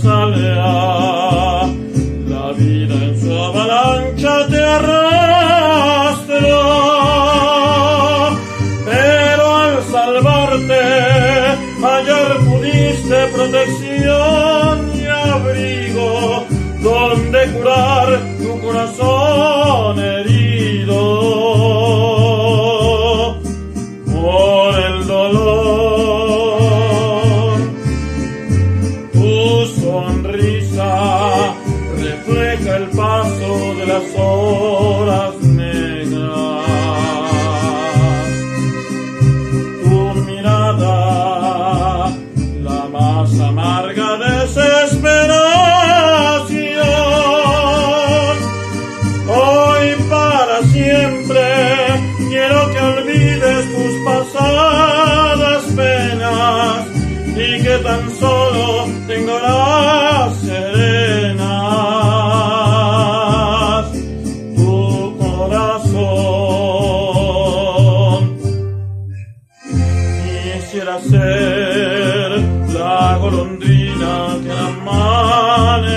Jerusalén. La vida en su avalancha te arrastró, pero al salvarte ayer pudiste protección y abrigo donde curar tu corazón. El paso de las horas negras. Tu mirada, la más amarga desesperación. Hoy para siempre quiero que olvides tus pasadas penas y que tan solo tengo las serenas ser la golondrina que al amanecer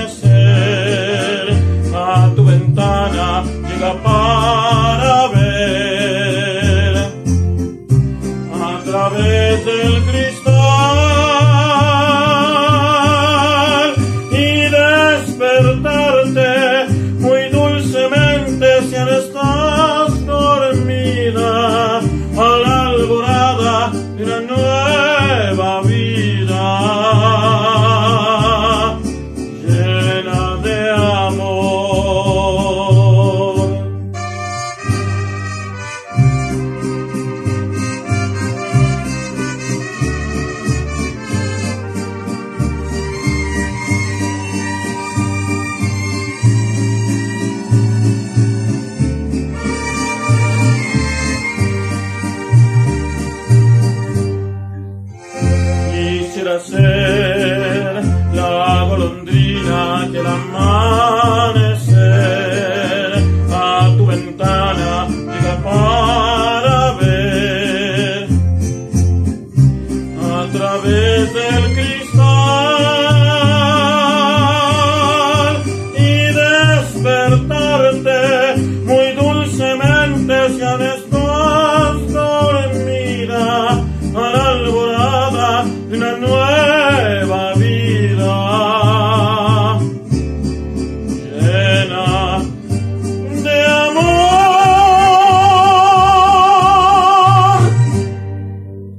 a tu ventana llega para ver. A través del que al amanecer a tu ventana llega para ver. A través del cristal y despertarte muy dulcemente si aún estás dormida a la alborada de una nueva